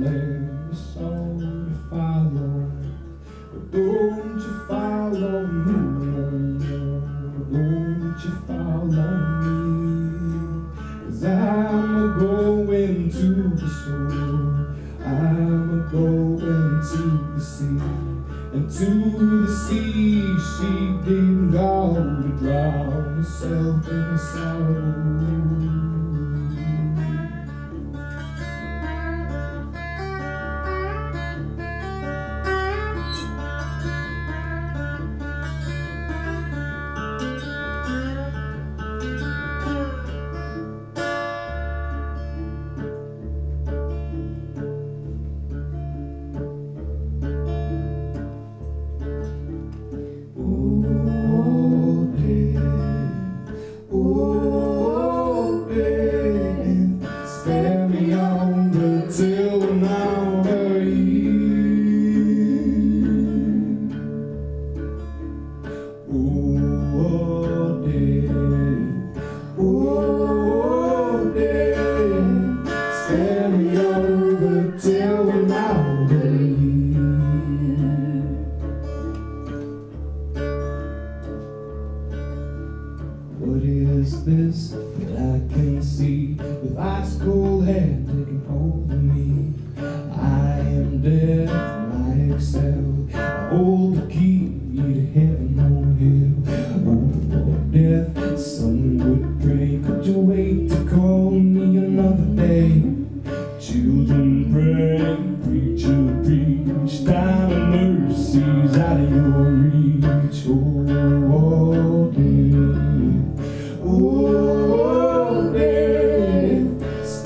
lay the song you follow. But don't you follow me, don't you follow me. Cause I'm going to the shore, I'm going to the sea. And to the sea she did go to drown herself in sorrow.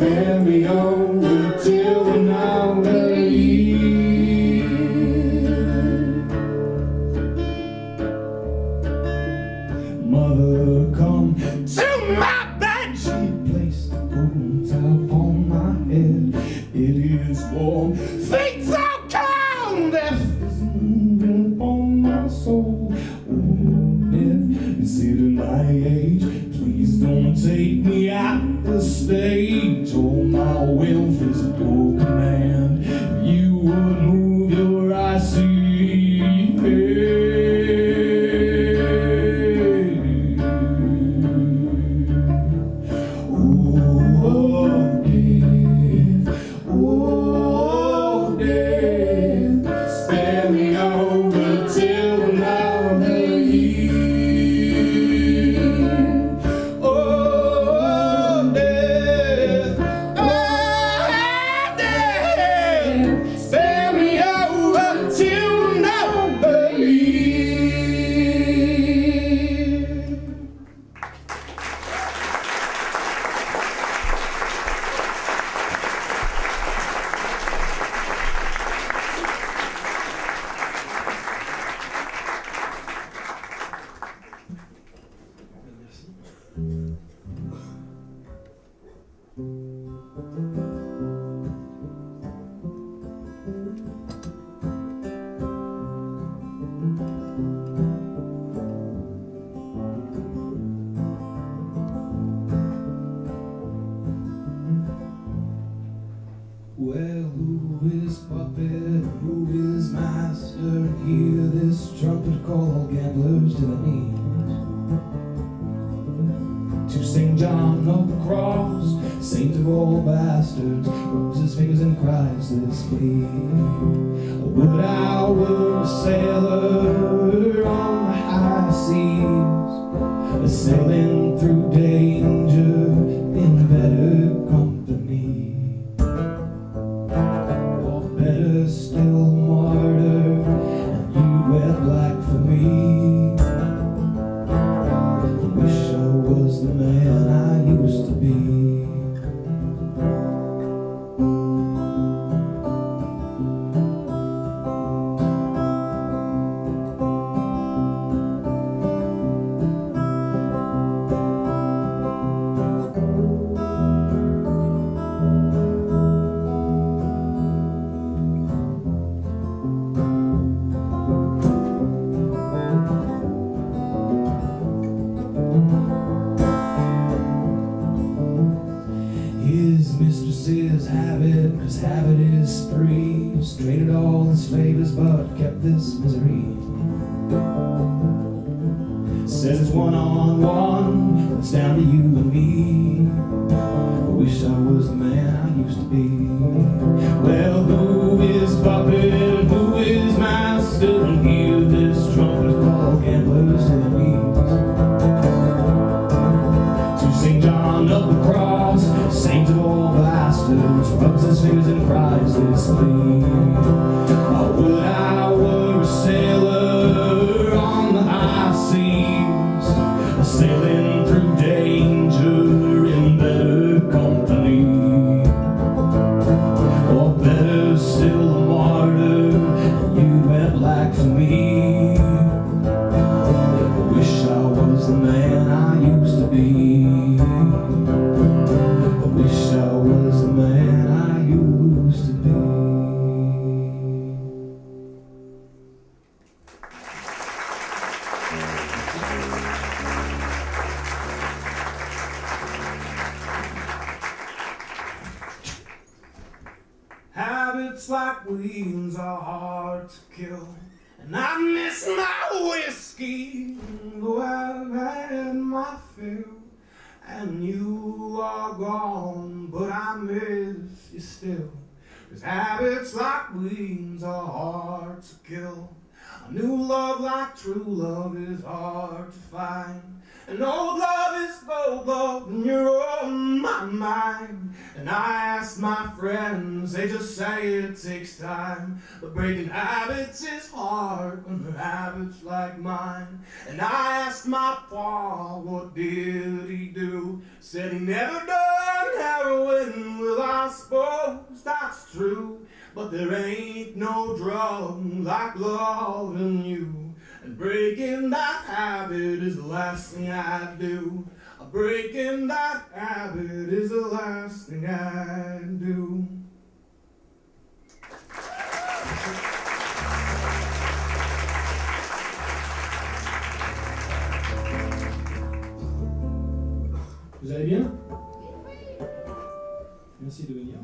and beyond. John of the Cross, saint of all bastards, his fingers and cries this plea. Would I were a sailor on the high seas, sailing through danger cause habit is free. Traded all his favors, but kept this misery. Says it's one on one, it's down to you and me. I wish I was the man I used to be. Well, the man I used to be. I wish I was the man I used to be. Habits like weeds are hard to kill. And I miss my whiskey, And you are gone, but I miss you still. Cause habits like weeds are hard to kill. A new love like true love is hard to find. And old love is gold love, and you're on my mind. And I ask my friends, they just say it takes time. But breaking habits is hard when they're habits like mine. And I asked my pa, what did he do? Said he never done heroin. Well, I suppose that's true. But there ain't no drug like loving you. And breaking that habit is the last thing I do. Breaking that habit is the last thing I do. Vous allez bien Merci de venir.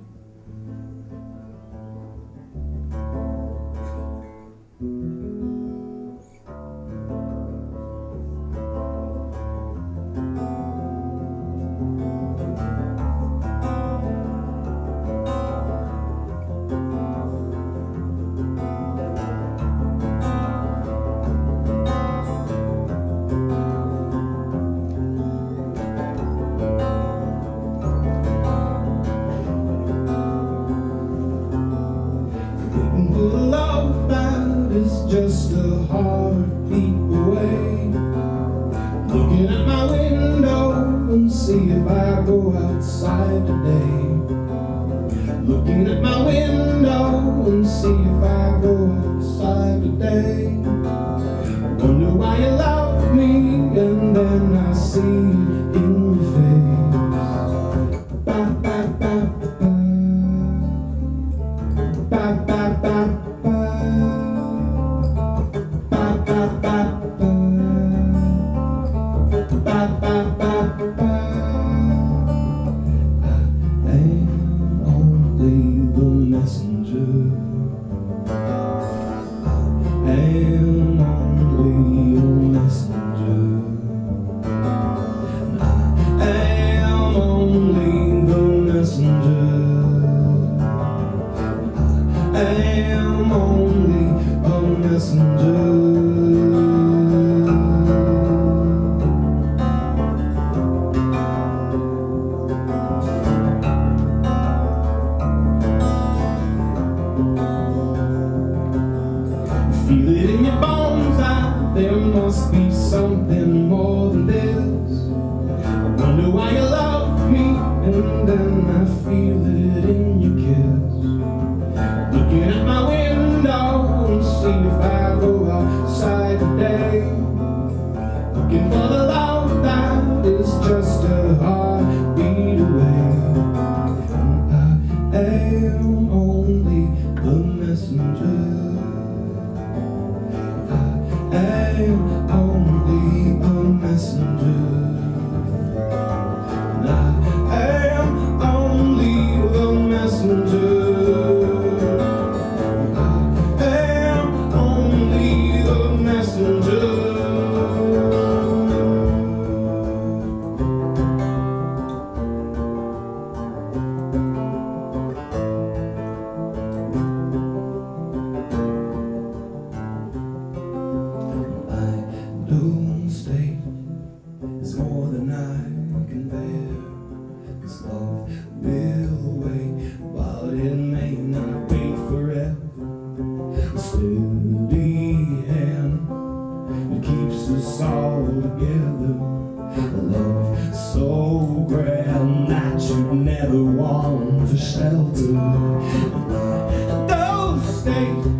Vous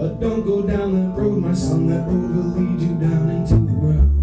But don't go down that road, my son, that road will lead you down into the ground.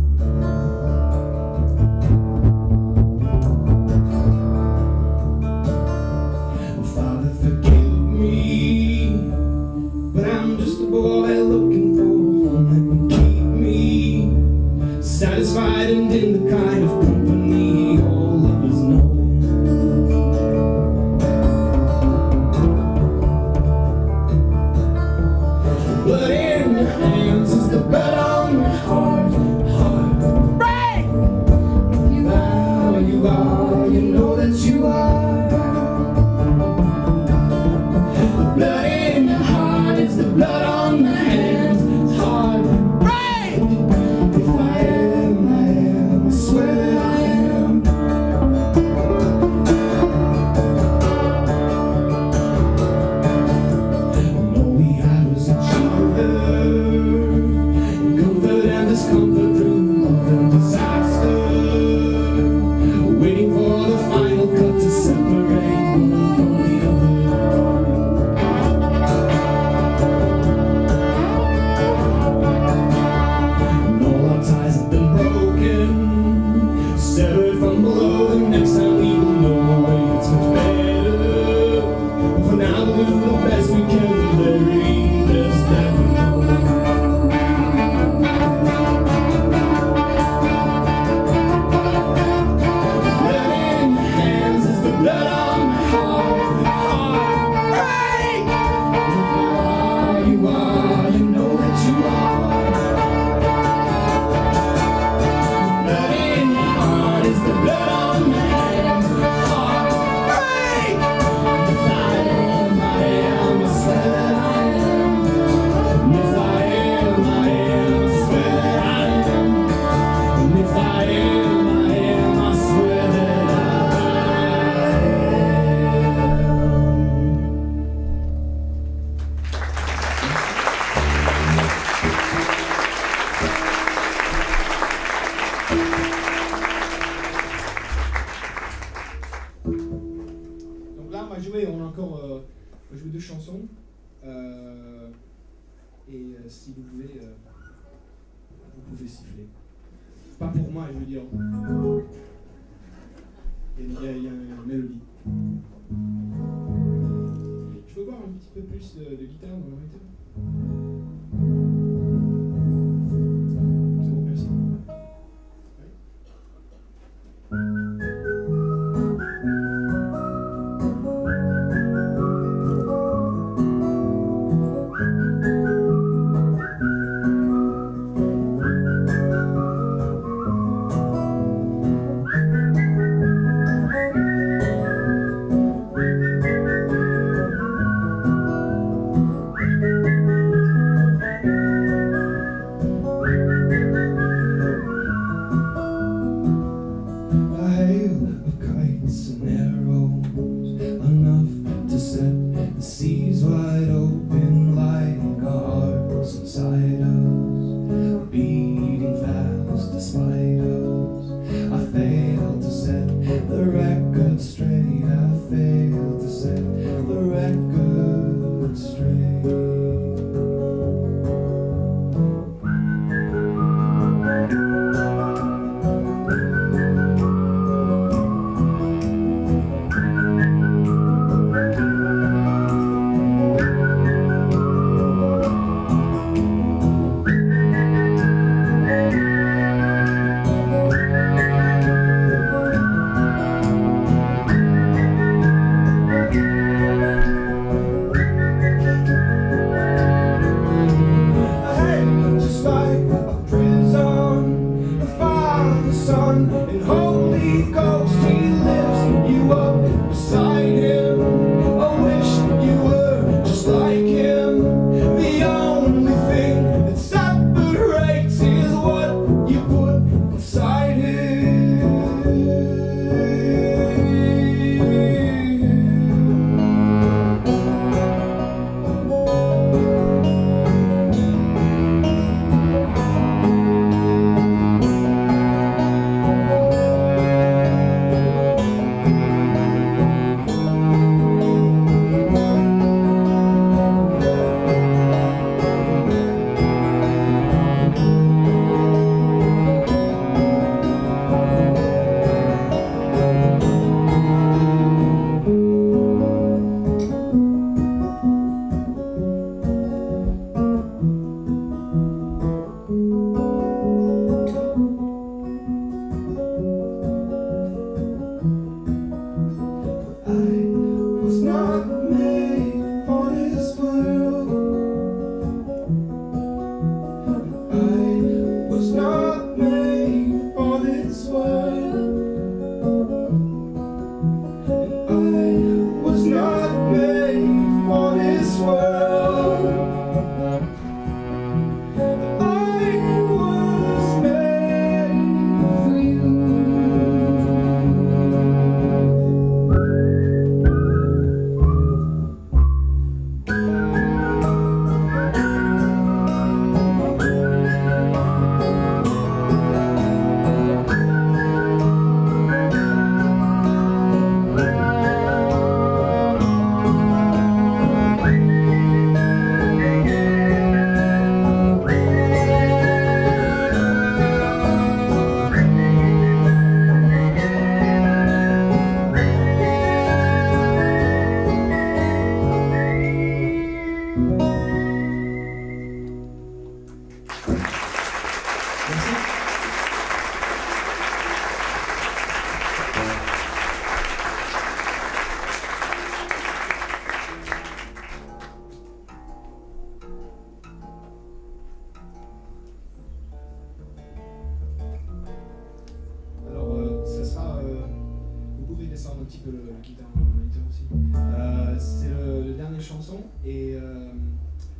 le, le moniteur aussi. Euh, c'est la dernière chanson et euh,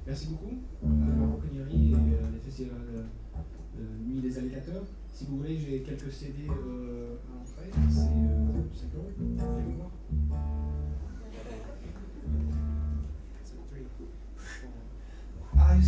merci beaucoup euh, à la Roconnerie et à les festivals de Nuit des Alligators. Si vous voulez, j'ai quelques CD euh, à l'entrée, c'est 5 euros, venez voir. I